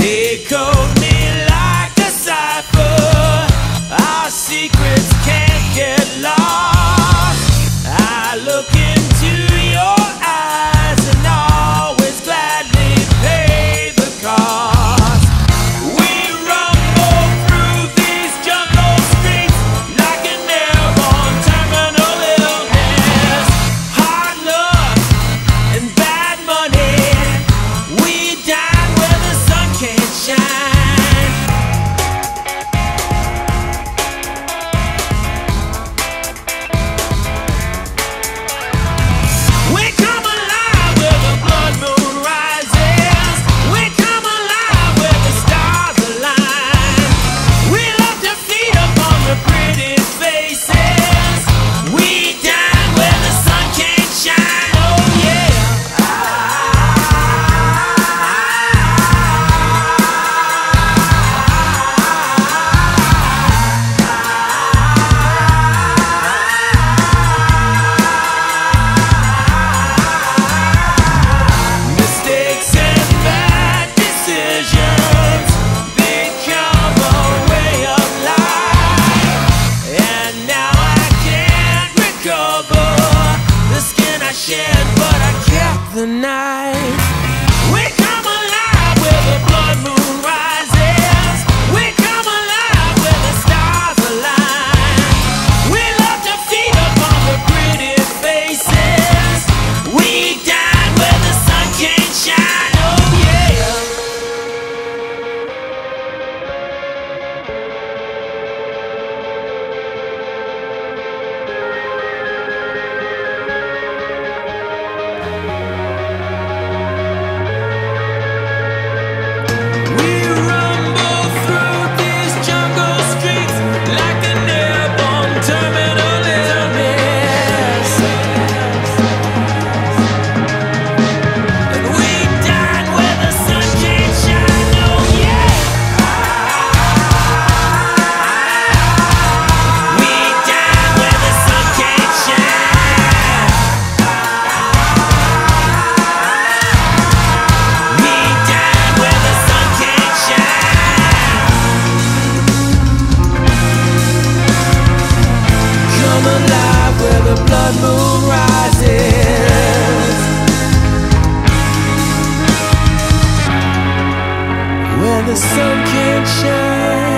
Take coat. bloodshed, but I kept the night. where the blood moon rises. Where the sun can't shine.